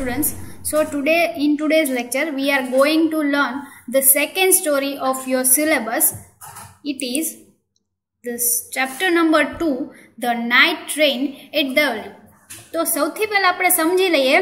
Students. So today in today's lecture we are going to learn the second story of your syllabus. It is this chapter number 2 The Night Train at Devli. તો સૌથી પહેલા આપણે સમજી લઈએ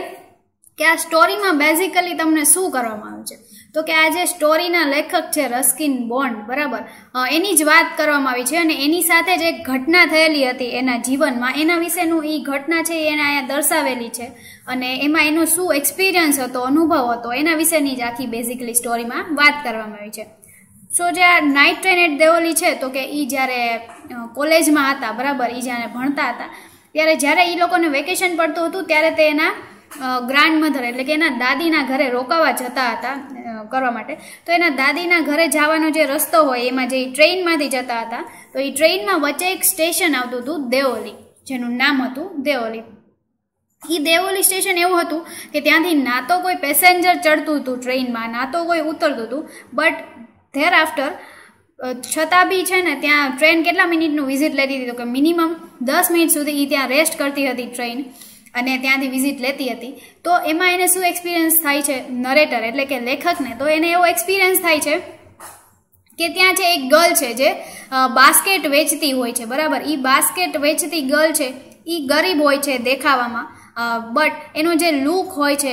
કે આ સ્ટોરીમાં basically તમને શું કરવામાં આવ્યું છે તો કે આ જે સ્ટોરીના લેખક છે રસ્કિન બોન્ડ, બરાબર? એની જ વાત કરવામાં આવી છે અને એની સાથે જ એક ઘટના થયેલી હતી એના જીવનમાં. એના વિશેનું એ ઘટના છે એને અહીંયા દર્શાવેલી છે. અને એમાં એનો શું એક્સપિરિયન્સ હતો, અનુભવ હતો, એના વિશેની જ આખી બેઝિકલી સ્ટોરીમાં વાત કરવામાં આવી છે. સો, જે આ નાઇટ ટ્રેન એટ દેવલી છે, તો કે એ જ્યારે કોલેજમાં હતા, બરાબર? એ જ્યારે ભણતા હતા, ત્યારે જ્યારે એ લોકોને વેકેશન પડતું હતું, ત્યારે તે એના ગ્રાન્ડ મધર એટલે કે એના દાદીના ઘરે રોકાવા જતા હતા કરવા માટે. તો એના દાદીના ઘરે જવાનો જે રસ્તો હોય, એમાં જે ટ્રેનમાંથી જતા હતા, તો એ ટ્રેનમાં વચ્ચે એક સ્ટેશન આવતું હતું દેવોલી, જેનું નામ હતું દેવોલી. એ દેવોલી સ્ટેશન એવું હતું કે ત્યાંથી ના તો કોઈ પેસેન્જર ચડતું હતું ટ્રેનમાં, ના તો કોઈ ઉતરતું હતું, બટ ધેર આફ્ટર છતાં બી છે ને ત્યાં ટ્રેન કેટલા મિનિટનું વિઝિટ લેતી હતી તો કે મિનિમમ દસ મિનિટ સુધી એ ત્યાં રેસ્ટ કરતી હતી ટ્રેન. અને ત્યાંથી વિઝિટ લેતી હતી. તો એમાં એને શું એક્સપિરિયન્સ થાય છે નરેટર એટલે કે લેખકને? તો એને એવો એક્સપિરિયન્સ થાય છે કે ત્યાં છે એક ગર્લ છે જે બાસ્કેટ વેચતી હોય છે, બરાબર? એ બાસ્કેટ વેચતી ગર્લ છે એ ગરીબ હોય છે દેખાવામાં. બટ એનો જે લુક હોય છે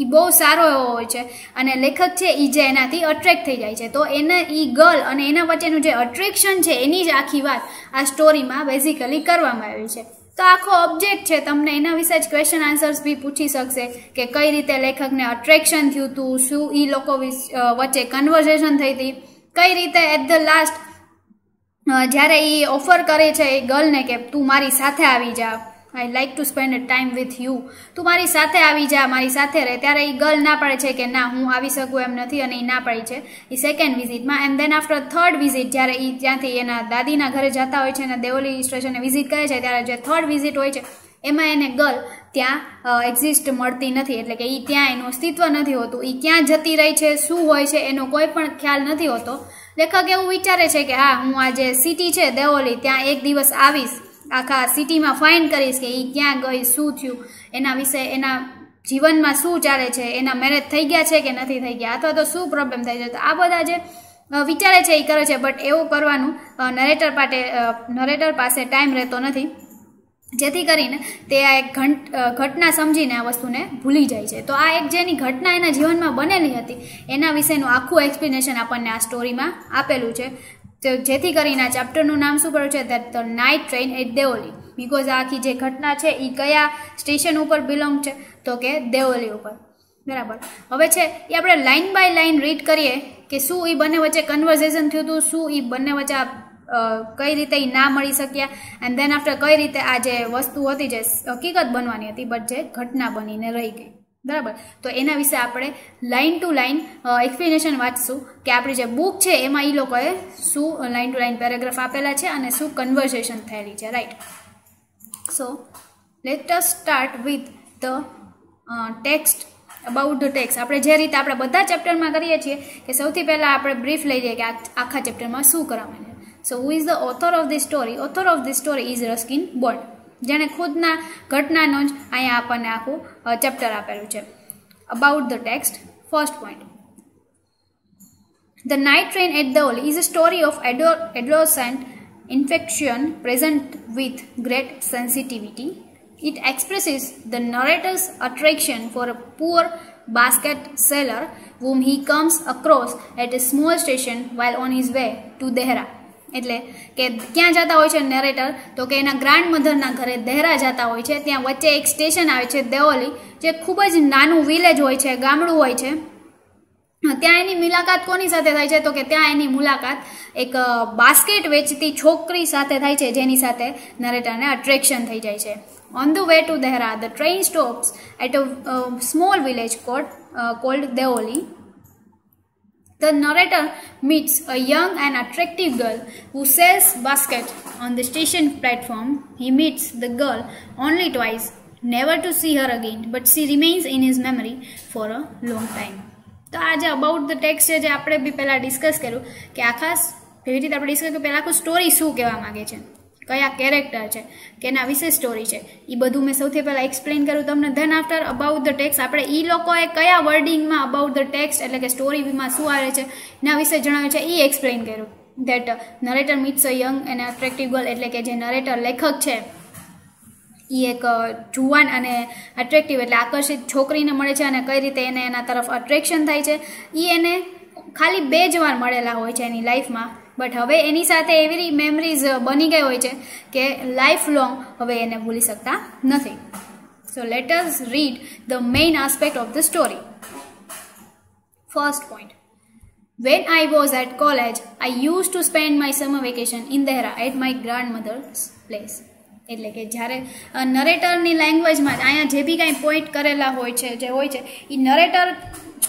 એ બહુ સારો એવો હોય છે. અને લેખક છે એ જે એનાથી અટ્રેક્ટ થઈ જાય છે. તો એને એ ગર્લ અને એના વચ્ચેનું જે અટ્રેક્શન છે એની જ આખી વાત આ સ્ટોરીમાં બેઝિકલી કરવામાં આવી છે. તો આખો ઓબ્જેક્ટ છે, તમને એના વિશે જ ક્વેશ્ચન આન્સર્સ બી પૂછી શકશે કે કઈ રીતે લેખકને અટ્રેક્શન થયું હતું શું એ લોકો વચ્ચે કન્વર્ઝેશન થઈ હતી કઈ રીતે એટ ધ લાસ્ટ જ્યારે એ ઓફર કરે છે એ ગર્લને કે તું મારી સાથે આવી જા. I like to spend time with you તું મારી સાથે આવી જા, મારી સાથે રહે. ત્યારે એ ગર્લ ના પાડે છે કે ના, હું આવી શકું એમ નથી અને એ ના પાડી છે. એ second વિઝિટમાં and then after third visit જ્યારે એ ત્યાંથી એના દાદીના ઘરે જતા હોય છે અને દેવલી સ્ટેશને વિઝિટ કરે છે, ત્યારે જે થર્ડ વિઝિટ હોય છે, એમાં એને ગર્લ ત્યાં એક્ઝિસ્ટ મળતી નથી. એટલે કે એ ત્યાં એનું અસ્તિત્વ નથી હોતું. એ ક્યાં જતી રહી છે, શું હોય છે, એનો કોઈ પણ ખ્યાલ નથી હોતો. લેખક એવું વિચારે છે કે હા, હું આ જે સિટી છે, દેવોલી, ત્યાં એક દિવસ આવીશ. આખા સિટીમાં ફાઇન્ડ કરીશ કે એ ક્યાં ગઈ, શું થયું, એના વિશે, એના જીવનમાં શું ચાલે છે, એના મેરેજ થઈ ગયા છે કે નથી થઈ ગયા, અથવા તો શું પ્રોબ્લેમ થાય છે. તો આ બધા જે વિચારે છે એ કરે છે બટ એવું કરવાનું નરેટર પાટે નરેટર પાસે ટાઈમ રહેતો નથી. જેથી કરીને તે આ એક ઘંટ ઘટના સમજીને આ વસ્તુને ભૂલી જાય છે. તો આ એક જેની ઘટના એના જીવનમાં બનેલી હતી, એના વિશેનું આખું એક્સપ્લેનેશન આપણને આ સ્ટોરીમાં આપેલું છે. તો જેથી કરીને આ ચેપ્ટરનું નામ શું પડ્યું છે? That the night train at Deoli because આખી જે ઘટના છે એ કયા સ્ટેશન ઉપર બિલોંગ છે? તો કે દેવોલી ઉપર. બરાબર. હવે છે એ આપણે લાઇન બાય લાઇન રીડ કરીએ કે શું એ બંને વચ્ચે કન્વર્ઝેશન થયું હતું, શું એ બંને વચ્ચે આ કઈ રીતે એ ના મળી શક્યા? એન્ડ દેન આફ્ટર કઈ રીતે આ જે વસ્તુ હતી, જે હકીકત બનવાની હતી બટ જે ઘટના બનીને રહી ગઈ. બરાબર? તો એના વિશે આપણે લાઇન ટુ લાઇન એક્સપ્લેનેશન વાંચશું કે આપણી જે બુક છે એમાં એ લોકોએ શું લાઇન ટુ લાઇન પેરેગ્રાફ આપેલા છે અને શું કન્વર્ઝેશન થયેલી છે right so let start with the text about the text આપણે જે રીતે આપણે બધા ચેપ્ટરમાં કરીએ છીએ કે સૌથી પહેલાં આપણે બ્રીફ લઈ લઈએ કે આખા ચેપ્ટરમાં શું કરવામાં છે. So who is the author of the story author of the story is Ruskin Bond જેણે ખુદના ઘટનાનો જ અહીંયા આપણને આખું ચેપ્ટર આપેલું છે about the text first point The Night Train at Dole is a story of ado- adolescent infection present with great sensitivity. It expresses the narrator's attraction for a poor basket seller whom he comes across at a small station while on his way to Dehra. એટલે કે ક્યાં જતા હોય છે narrator તો કે એના grand મધરના ઘરે દહેરા જતા હોય છે. ત્યાં વચ્ચે એક સ્ટેશન આવે છે, દેવોલી, જે ખૂબ જ નાનું વિલેજ હોય છે, ગામડું હોય છે. ત્યાં એની મુલાકાત કોની સાથે થાય છે? તો કે ત્યાં એની મુલાકાત એક બાસ્કેટ વેચતી છોકરી સાથે થાય છે, જેની સાથે નરેટરને અટ્રેક્શન થઈ જાય છે. On the way to Dehra the train stops at a small village cot called Deoli The narrator meets a young and attractive girl who sells basket on the station platform. He meets the girl only twice, never to see her again, but she remains in his memory for a long time. તો આ જે about the text છે જે આપણે બી પહેલાં discuss કર્યું કે આખા કેવી રીતે આપણે ડિસ્કસ કર્યું પહેલાં આખું સ્ટોરી શું કહેવા માગે છે કયા કેરેક્ટર છે, કેના વિશે સ્ટોરી છે એ બધું મેં સૌથી પહેલાં એક્સપ્લેન કર્યું તમને. Then after about the text આપણે એ લોકોએ કયા વર્ડિંગમાં અબાઉટ ધ ટેક્સ્ટ એટલે કે સ્ટોરીમાં શું આવે છે, એના વિશે જણાવ્યું છે એ એક્સપ્લેન કર્યું. That narrator meets a young and attractive girl એટલે કે જે નરેટર લેખક છે એ એક જુવાન અને અટ્રેક્ટિવ એટલે આકર્ષિત છોકરીને મળે છે અને કઈ રીતે એને એના તરફ અટ્રેક્શન થાય છે એ એને ખાલી બે જ વાર મળેલા હોય છે એની લાઈફમાં બટ હવે એની સાથે એવી મેમરીઝ બની ગઈ હોય છે કે લાઈફ લોંગ હવે એને ભૂલી શકતા નથી. So let us read the main aspect of the story first point When I was at college, I used to spend my summer vacation in Dehra at my grandmother's place. એટલે કે જ્યારે નરેટરની લેંગ્વેજમાં અહીંયા જે બી કાંઈ પોઈન્ટ કરેલા હોય છે જે હોય છે એ નરેટર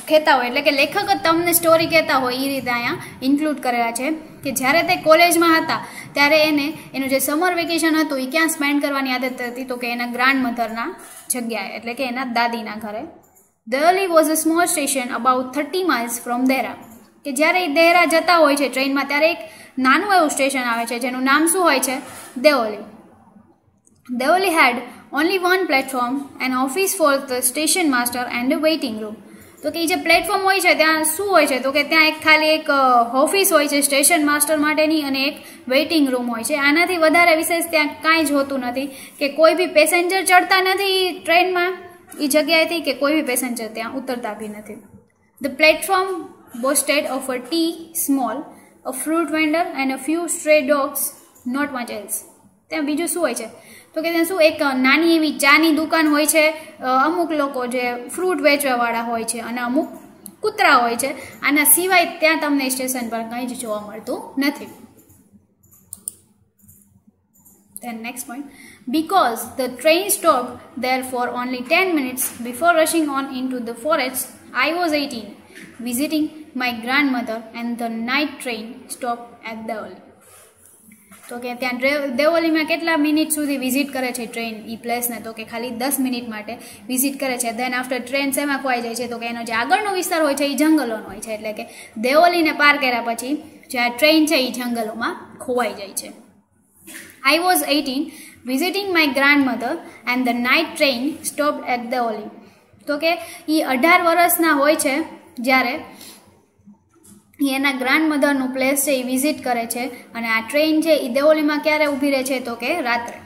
કહેતા હોય, એટલે કે લેખક તમને સ્ટોરી કહેતા હોય એ રીતે અહીંયા ઇન્ક્લુડ કરેલા છે કે જ્યારે તે કોલેજમાં હતા, ત્યારે એને, એનું જે સમર વેકેશન હતું એ ક્યાં સ્પેન્ડ કરવાની આદત હતી તો કે એના ગ્રાન્ડ મધરના જગ્યાએ, એટલે કે એના દાદીના ઘરે. Deoli was a small station about thirty miles from Dehra કે જ્યારે એ દેરા જતા હોય છે ટ્રેનમાં, ત્યારે એક નાનું એવું સ્ટેશન આવે છે, જેનું નામ શું હોય છે? Deoli Deoli had only one platform and office for the station master and waiting room તો કે એ જે પ્લેટફોર્મ હોય છે, ત્યાં શું હોય છે? તો કે ત્યાં એક ખાલી એક ઓફિસ હોય છે સ્ટેશન માસ્ટર માટેની અને એક વેઇટિંગ રૂમ હોય છે. આનાથી વધારે વિશેષ ત્યાં કાંઈ જ હોતું નથી. કે કોઈ બી પેસેન્જર ચડતા નથી ટ્રેનમાં? એ જગ્યાએથી કે કોઈ બી પેસેન્જર ત્યાં ઉતરતા બી નથી. The platform boasted of a tea small a fruit vendor and a few stray dogs not much else. ત્યાં બીજું શું હોય છે તો કે ત્યાં શું એક નાની એવી ચાની દુકાન હોય છે અમુક લોકો જે ફ્રૂટ વેચવાવાળા હોય છે અને અમુક કૂતરા હોય છે આના સિવાય ત્યાં તમને સ્ટેશન પર કંઈ જ જોવા મળતું નથી Then next point, because the train stopped there for only 10 minutes before rushing on into the forest, I was 18, visiting my grandmother and the night train stopped at Deoli. તો કે ત્યાં દેવોલીમાં કેટલા મિનિટ સુધી વિઝિટ કરે છે train એ પ્લેસને તો કે ખાલી દસ મિનિટ માટે વિઝિટ કરે છે. દેન આફ્ટર ટ્રેન શેમાં ખોવાઈ જાય છે. તો કે એનો જે આગળનો વિસ્તાર હોય છે એ જંગલોનો હોય છે. એટલે કે દેવોલીને પાર કર્યા પછી જે આ ટ્રેન છે એ જંગલોમાં ખોવાઈ જાય છે. I was 18, visiting my grandmother and the night train stopped stop at Oli. તો કે એ અઢાર વર્ષના હોય છે જ્યારે એના ગ્રાન્ડ મધરનું પ્લેસ છે એ વિઝિટ કરે છે. અને આ ટ્રેન છે એ દેવોલીમાં ક્યારે ઊભી રહે છે તો કે રાત્રે.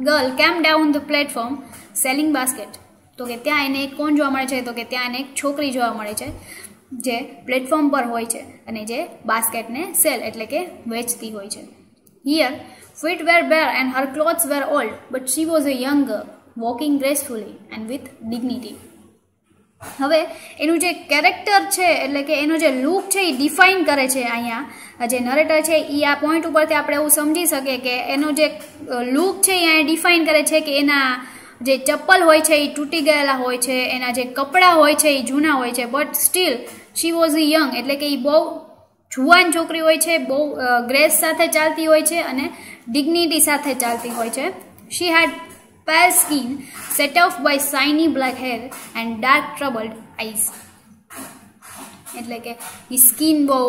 Girl came down the platform selling basket તો કે ત્યાં એને એક કોણ જોવા મળે છે? તો કે ત્યાં એને એક છોકરી જોવા મળે છે, જે પ્લેટફોર્મ પર હોય છે અને જે બાસ્કેટને સેલ એટલે કે વેચતી હોય છે. Her feet were bare and her clothes were old but she was a young walking gracefully and with dignity. હવે એનું જે કેરેક્ટર છે, એટલે કે એનો જે લુક છે, એ ડિફાઇન કરે છે અહીંયા. જે નરેટર છે એ આ પોઈન્ટ ઉપરથી આપણે એવું સમજી શકીએ કે એનો જે લુક છે, એ અહીંયા ડિફાઇન કરે છે કે એના જે ચપ્પલ હોય છે, એ તૂટી ગયેલા હોય છે, એના જે કપડાં હોય છે, એ જૂના હોય છે. But still she was young એટલે કે એ બહુ જુવાન છોકરી હોય છે, બહુ ગ્રેસ સાથે ચાલતી હોય છે અને ડિગ્નિટી સાથે ચાલતી હોય છે. શી હેડ pale skin set off by shiny black hair and dark troubled eyes એટલે કે એ સ્કિન બહુ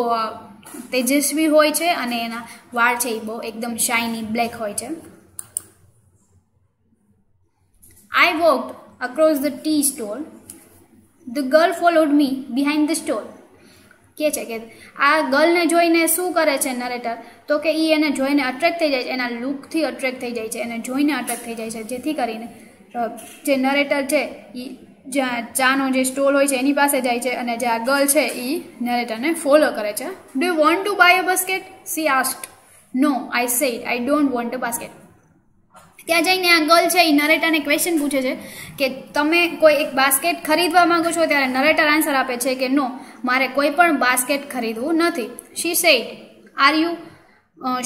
તેજસ્વી હોય છે અને એના વાળ છે એ બહુ એકદમ શાઇની બ્લેક હોય છે I walked across the tea stall the girl followed me behind the stall કે છે કે આ ગર્લને જોઈને શું કરે છે નરેટર તો કે એ એને જોઈને અટ્રેક્ટ થઈ જાય છે. એના લુકથી અટ્રેક્ટ થઈ જાય છે. એને જોઈને અટ્રેક્ટ થઈ જાય છે. જેથી કરીને જે નરેટર છે એ જ્યાં ચાનો જે સ્ટોલ હોય છે એની પાસે જાય છે અને જે આ ગર્લ છે એ નરેટરને ફોલો કરે છે. Do want to buy a basket she asked no I said I don't want a basket ત્યાં જઈને આ ગર્લ છે એ નરેટરને ક્વેશ્ચન પૂછે છે કે તમે કોઈ એક બાસ્કેટ ખરીદવા માંગો છો ત્યારે નરેટર આન્સર આપે છે કે નો મારે કોઈ પણ બાસ્કેટ ખરીદવું નથી. She said are you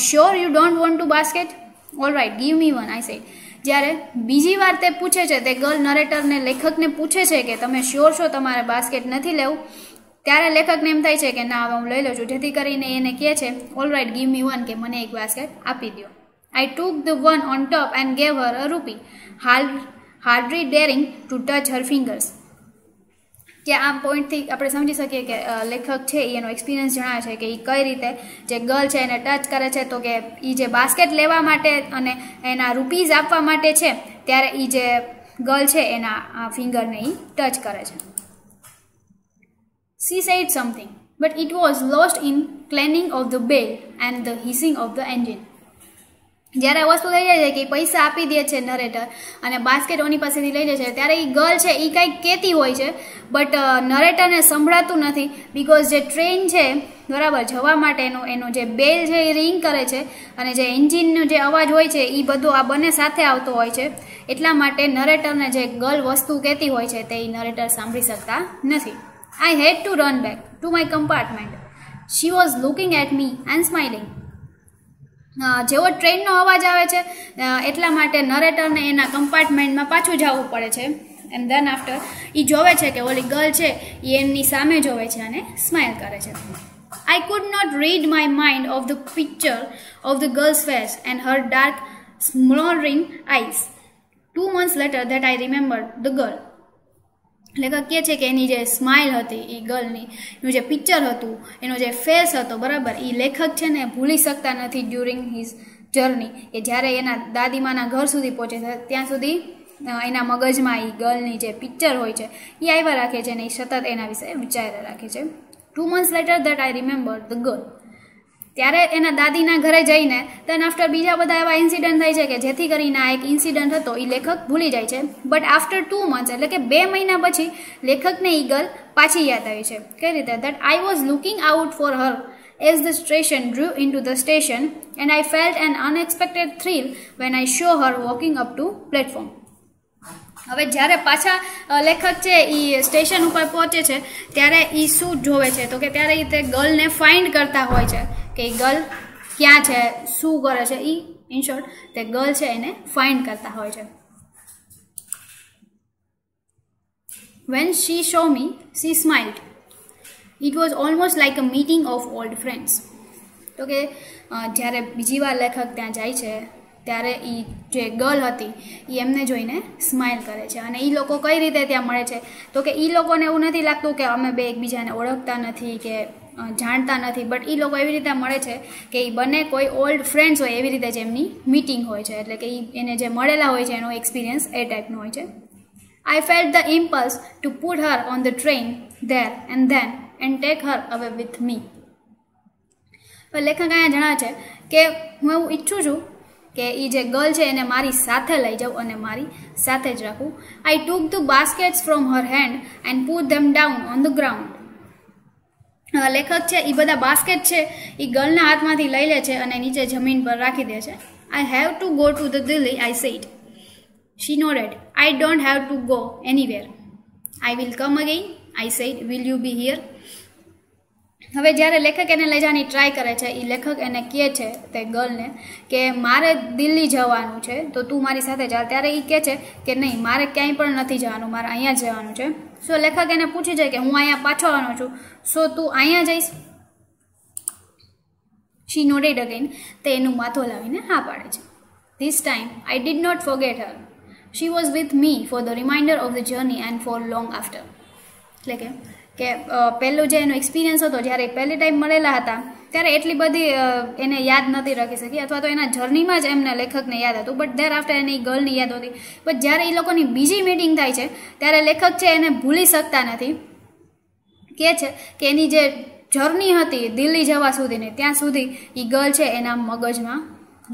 sure you don't want to basket all right give me one I said જ્યારે બીજી વાર તે પૂછે છે, તે ગર્લ નરેટરને લેખકને પૂછે છે કે તમે શ્યોર છો તમારે બાસ્કેટ નથી લેવું? ત્યારે લેખકને એમ થાય છે કે ના, હવે હું લઈ લઉં છું. જેથી કરીને એને કહે છે all right give me one કે મને એક બાસ્કેટ આપી દો I took the one on top and gave her a rupee, hard, hardly daring to touch her fingers. જે આ પોઈન્ટથી આપણે સમજી શકીએ કે લેખક છે એનો એક્સપિરિયન્સ જણાવે છે કે એ કઈ રીતે જે ગર્લ છે એને ટચ કરે છે તો કે એ જે બાસ્કેટ લેવા માટે અને એના રૂપીઝ આપવા માટે છે ત્યારે એ જે ગર્લ છે એના ફિંગરને એ ટચ કરે છે She said something, but it was lost in cleaning of the bell and the hissing of the engine. જ્યારે વસ્તુ થઈ જાય છે કે પૈસા આપી દે છે નરેટર અને બાસ્કેટ ઓની પાસેથી લઈ લે છે, ત્યારે એ ગર્લ છે એ કંઈક કહેતી હોય છે બટ નરેટરને સંભળાતું નથી બિકોઝ જે ટ્રેન છે, બરાબર, જવા માટેનો, એનો જે બેલ છે એ રિંગ કરે છે અને જે એન્જિનનો જે અવાજ હોય છે એ બધો આ બંને સાથે આવતો હોય છે. એટલા માટે નરેટરને જે ગર્લ વસ્તુ કહેતી હોય છે તે નરેટર સાંભળી શકતા નથી. I had to run back to my compartment she was looking at me and smiling જેવો ટ્રેનનો અવાજ આવે છે એટલા માટે નરેટરને એના કમ્પાર્ટમેન્ટમાં પાછું જવું પડે છે. એન્ડ ધેન આફ્ટર એ જોવે છે કે ઓલી ગર્લ છે એ એમની સામે જોવે છે અને સ્માઇલ કરે છે. I could not read my mind of the picture of the girl's face and her dark smouldering eyes two months later that I remember the girl લેખક કહે છે કે એની જે સ્માઇલ હતી એ ગર્લની એનું જે પિક્ચર હતું, એનો જે ફેસ હતો, બરાબર એ લેખક છે ને ભૂલી શકતા નથી ડ્યુરિંગ હિઝ જર્ની કે જ્યારે એના દાદીમાના ઘર સુધી પહોંચે છે, ત્યાં સુધી એના મગજમાં એ ગર્લની જે પિક્ચર હોય છે એ આવ્યા રાખે છે અને એ સતત એના વિશે વિચાર્યા રાખે છે. Two months later that I remember the girl ત્યારે એના દાદીના ઘરે જઈને દેન આફ્ટર બીજા બધા એવા ઇન્સિડન્ટ થાય છે કે જેથી કરીને આ એક ઇન્સિડન્ટ હતો એ લેખક ભૂલી જાય છે. બટ આફ્ટર ટુ મંથ્સ એટલે કે બે મહિના પછી, લેખકને એ ગર્લ પાછી યાદ આવી છે. કઈ રીતે? That I was looking out for her as the station drew in to the station and I felt an unexpected thrill when I saw her walking up to platform હવે જ્યારે પાછા લેખક છે એ સ્ટેશન ઉપર પહોંચે છે, ત્યારે એ શું જોવે છે? તો કે ત્યારે એ તે ગર્લને ફાઇન્ડ કરતા હોય છે. કે ગર્લ ક્યાં છે, શું કરે છે એ ઇન શોર્ટ તે ગર્લ છે એને ફાઇન્ડ કરતા હોય છે. When she show me she smiled it was almost like a meeting of old friends તો કે જ્યારે બીજી વાર લેખક ત્યાં જાય છે, ત્યારે એ જે ગર્લ હતી એ એમને જોઈને સ્માઇલ કરે છે. અને એ લોકો કઈ રીતે ત્યાં મળે છે? તો કે એ લોકોને એવું નથી લાગતું કે અમે બે એકબીજાને ઓળખતા નથી કે જાણતા નથી. બટ એ લોકો એવી રીતે મળે છે કે એ બંને કોઈ ઓલ્ડ ફ્રેન્ડ્સ હોય એવી રીતે જ એમની મીટિંગ હોય છે. એટલે કે એને જે મળેલા હોય છે એનો એક્સપિરિયન્સ એ ટાઈપનો હોય છે. I felt the impulse to put her on the train there and then and take her away with me લેખક અહીંયા જણાવે છે કે હું એવું ઈચ્છું છું કે એ જે ગર્લ છે એને મારી સાથે લઈ જાઉં અને મારી સાથે જ રાખું. I took the baskets from her hand and put them down on the ground લેખક છે એ બધા બાસ્કેટ છે એ ગર્લના હાથમાંથી લઈ લે છે અને નીચે જમીન પર રાખી દે છે I have to go to the Delhi I set She nodded. I don't have to go anywhere. I will come again. I said, Will you be here? હવે જ્યારે લેખક એને લઈ ટ્રાય કરે છે એ લેખક એને કહે છે, તે ગર્લને, કે મારે દિલ્હી જવાનું છે, તો તું મારી સાથે જા. ત્યારે એ કહે છે કે નહીં, મારે ક્યાંય પણ નથી જવાનું, મારે અહીંયા જવાનું છે. સો લેખક એને પૂછી જાય કે હું અહીંયા પાછો આવવાનો છું. સો તું અહીંયા જઈશ. શી નોડેડ અગેન તે એનું માથું લાવીને હા પાડે છે. This time I did not forget her she was with me for the reminder of the journey and for long after એટલે કે કે પહેલું જે એનો એક્સપિરિયન્સ હતો, જ્યારે પહેલી ટાઈમ મળેલા હતા, ત્યારે એટલી બધી એને યાદ નથી રાખી શકી. અથવા તો એના જર્નીમાં જ એમને લેખકને યાદ હતું. બટ ધેર આફ્ટર એની ગર્લની યાદ હતી. બટ જ્યારે એ લોકોની બીજી મિટિંગ થાય છે, ત્યારે લેખક છે એને ભૂલી શકતા નથી. કે છે કે એની જે જર્ની હતી દિલ્હી જવા સુધીની, ત્યાં સુધી એ ગર્લ છે એના મગજમાં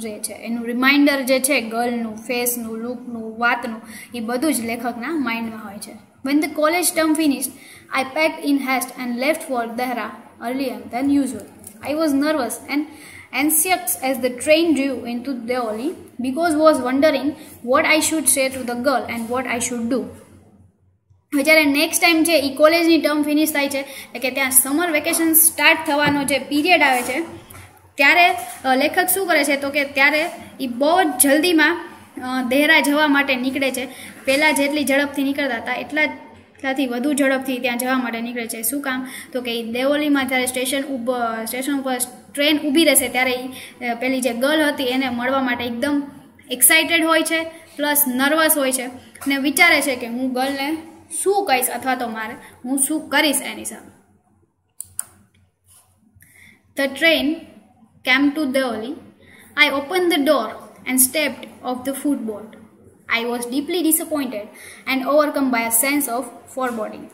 રહે છે, એનું રિમાઇન્ડર જે છે ગર્લનું ફેસનું લુકનું વાતનું, એ બધું જ લેખકના માઇન્ડમાં હોય છે when the college term finish I pack in haste and left for Dehra earlier than usual. I was nervous and anxious as the train drew into Deoli because was wondering what I should say to the girl and what I should do. હવે જ્યારે next time છે એ કોલેજની term finish થાય છે, એટલે કે ત્યાં summer vacation start થવાનો જે પીરિયડ આવે છે ત્યારે લેખક શું કરે છે તો કે ત્યારે એ બહુ જ જલ્દીમાં દેહરા જવા માટે નીકળે છે. પહેલાં જેટલી ઝડપથી નીકળતા હતા, એટલા એટલાથી વધુ ઝડપથી ત્યાં જવા માટે નીકળે છે. શું કામ? તો કે એ દેવોલીમાં જ્યારે સ્ટેશન ઉભ, સ્ટેશન ઉપર ટ્રેન ઊભી રહેશે ત્યારે એ પેલી જે ગર્લ હતી એને મળવા માટે એકદમ એક્સાઇટેડ હોય છે, પ્લસ નર્વસ હોય છે ને વિચારે છે કે હું ગર્લને શું કહીશ અથવા તો મારે, હું શું કરીશ એની સામે. The train came to Deoli. I opened the door and stepped off the footboard. I was deeply disappointed and overcome by a sense of foreboding.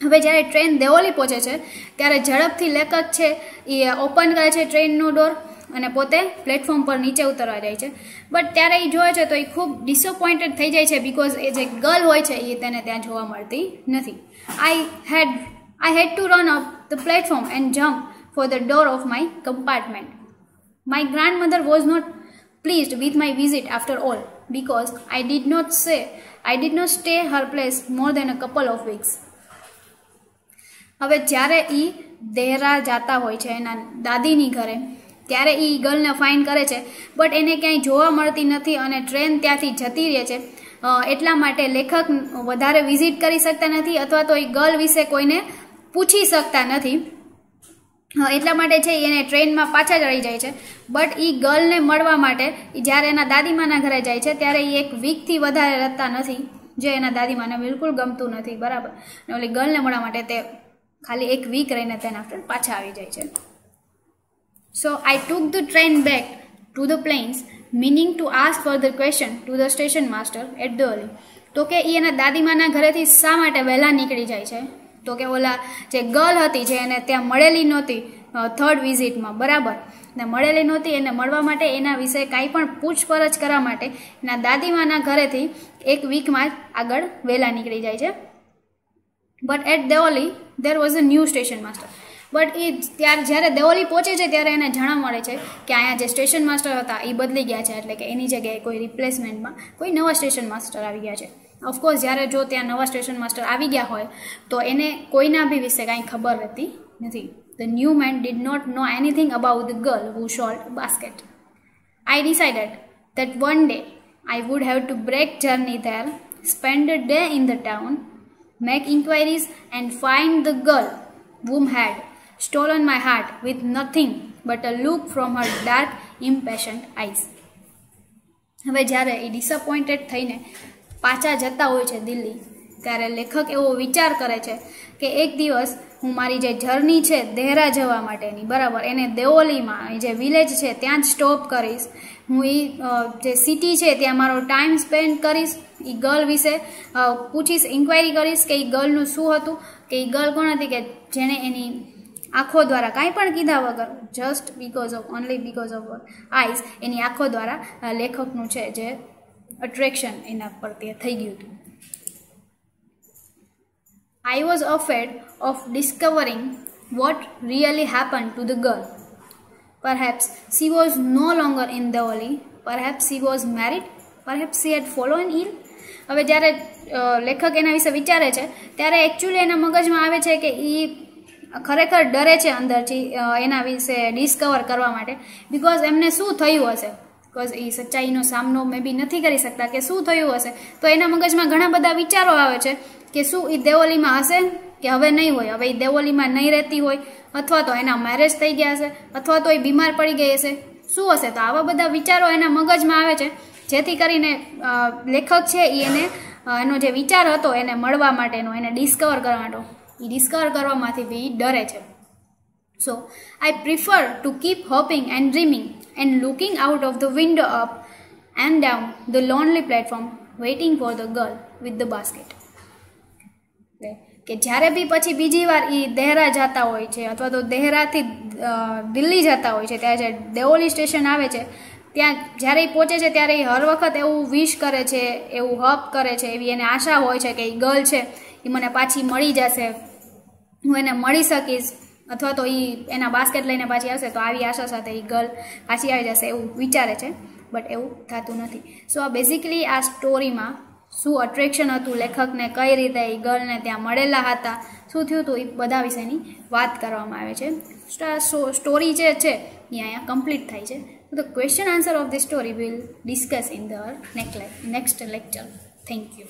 હવે જ્યારે ટ્રેન દેઓલી પહોંચે છે, ત્યારે ઝડપથી લેખક છે એ ઓપન કરે છે ટ્રેનનો ડોર અને પોતે પ્લેટફોર્મ પર નીચે ઉતરવા જાય છે બટ ત્યારે એ જોવે છે તો એ ખૂબ ડિસઅપોઇન્ટેડ થઈ જાય છે બિકોઝ એ જે ગર્લ હોય છે એ તેને ત્યાં જોવા મળતી નથી I had I had to run up the platform and jump for the door of my compartment. My grandmother was not pleased with my visit after all because I did not say I did not stay her place more than a couple of weeks. હવે જ્યારે એ દેહરા જતા હોય છે એના દાદીની ઘરે ત્યારે એ ગર્લને fine કરે છે બટ એને ક્યાંય જોવા મળતી નથી અને ટ્રેન ત્યાંથી જતી રહે છે એટલા માટે લેખક વધારે વિઝિટ કરી શકતા નથી અથવા તો એ ગર્લ વિશે કોઈને પૂછી શકતા નથી એટલા માટે છે એને ટ્રેનમાં પાછા ચડી જાય છે. બટ એ ગર્લને મળવા માટે જ્યારે એના દાદીમાના ઘરે જાય છે, ત્યારે એ એક વીકથી વધારે રહેતા નથી, જે એના દાદીમાને બિલકુલ ગમતું નથી, બરાબર? અને ઓલી ગર્લને મળવા માટે તે ખાલી એક વીક રહીને તેના ફ્રેન્ડ પાછા આવી જાય છે. So I took the train back to the plains meaning to ask for the question to the station master at the early તો કે એ એના દાદીમાના ઘરેથી શા માટે વહેલા નીકળી જાય છે? તો કે ઓલા જે ગર્લ હતી જે એને ત્યાં મળેલી નહોતી થર્ડ વિઝિટમાં બરાબર? ને મળેલી નહોતી, એને મળવા માટે એના વિશે કાંઈ પણ પૂછપરછ કરવા માટે એના દાદીમાના ઘરેથી એક વીકમાં આગળ વહેલા નીકળી જાય છે. But at Deoli there was a new station master but એ ત્યારે જ્યારે દેઓલી પહોંચે છે, ત્યારે એને જાણવા મળે છે કે અહીંયા જે સ્ટેશન માસ્ટર હતા એ બદલી ગયા છે. એટલે કે એની જગ્યાએ કોઈ રિપ્લેસમેન્ટમાં કોઈ નવા સ્ટેશન માસ્ટર આવી ગયા છે. ઓફકોર્સ જ્યારે જો ત્યાં નવા સ્ટેશન માસ્ટર આવી ગયા હોય તો એને કોઈના બી વિશે કાંઈ ખબર રહેતી નથી the new man did not know anything about the girl who sold basket I decided that one day I would have to break journey there, spend a day in the town, make inquiries and find the girl whom had stolen my heart with nothing but a look from her dark, impatient eyes. હવે જ્યારે એ disappointed થઈને પાછા જતા હોય છે દિલ્હી. ત્યારે લેખક એવો વિચાર કરે છે કે એક દિવસ હું મારી જે જર્ની છે દેહરા જવા માટેની, બરાબર, એને દેઓલીમાં, જે વિલેજ છે ત્યાં જ સ્ટોપ કરીશ. હું એ જે સિટી છે ત્યાં મારો ટાઈમ સ્પેન્ડ કરીશ એ ગર્લ વિશે પૂછીશ, ઇન્ક્વાયરી કરીશ કે એ ગર્લનું શું હતું, કે એ ગર્લ કોણ હતી, કે જેણે એની આંખો દ્વારા કાંઈ પણ કીધા વગર just because of only because of eyes એની આંખો દ્વારા લેખકનું છે જે અટ્રેક્શન એના પ્રત્યે થઈ ગયું હતું I was afraid of discovering what really happened to the girl. Perhaps she was no longer in Deoli. Perhaps she was married. Perhaps she had fallen ill. હવે જ્યારે લેખક એના વિશે વિચારે છે ત્યારે એકચ્યુઅલી એના મગજમાં આવે છે કે એ ખરેખર ડરે છે અંદરથી એના વિશે ડિસ્કવર કરવા માટે બિકોઝ એમને શું થયું હશે બિકોઝ એ સચ્ચાઈનો સામનો મે બી નથી કરી શકતા કે શું થયું હશે. તો એના મગજમાં ઘણા બધા વિચારો આવે છે કે શું એ દેવોલીમાં હશે કે હવે નહીં હોય. હવે એ દેવોલીમાં નહીં રહેતી હોય અથવા તો એના મેરેજ થઈ ગયા હશે અથવા તો એ બીમાર પડી ગઈ હશે. શું હશે? તો આવા બધા વિચારો એના મગજમાં આવે છે. જેથી કરીને લેખક છે એ એને એનો જે વિચાર હતો એને મળવા માટેનો, એને ડિસ્કવર કરવા માટે. એ ડિસ્કવર કરવામાંથી બી ડરે છે. So I prefer to keep hoping and dreaming and looking out of the window up and down the lonely platform waiting for the girl with the basket કે જ્યારે બી પછી બીજી વાર એ દેહરા જતા હોય છે, અથવા તો દેહરાથી દિલ્હી જતા હોય છે ત્યારે જે દેઓલી સ્ટેશન આવે છે, ત્યાં જ્યારે એ પહોંચે છે, ત્યારે એ હર વખત એવું વિશ કરે છે, એવું હપ કરે છે, એવી એને આશા હોય છે કે એ ગર્લ છે એ મને પાછી મળી જશે, હું એને મળી શકીશ. અથવા તો એ એના બાસ્કેટ લઈને પાછી આવશે તો આવી આશા સાથે એ ગર્લ પાછી આવી જશે એવું વિચારે છે. બટ એવું થતું નથી. સો આ બેઝિકલી આ સ્ટોરીમાં શું અટ્રેક્શન હતું, લેખકને કઈ રીતે એ ગર્લને ત્યાં મળેલા હતા, શું થયું હતું એ બધા વિશેની વાત કરવામાં આવે છે. સ્ટોરી જે છે એ અહીંયા કમ્પ્લીટ થાય છે. તો question answer of the story will discuss in the next next lecture thank you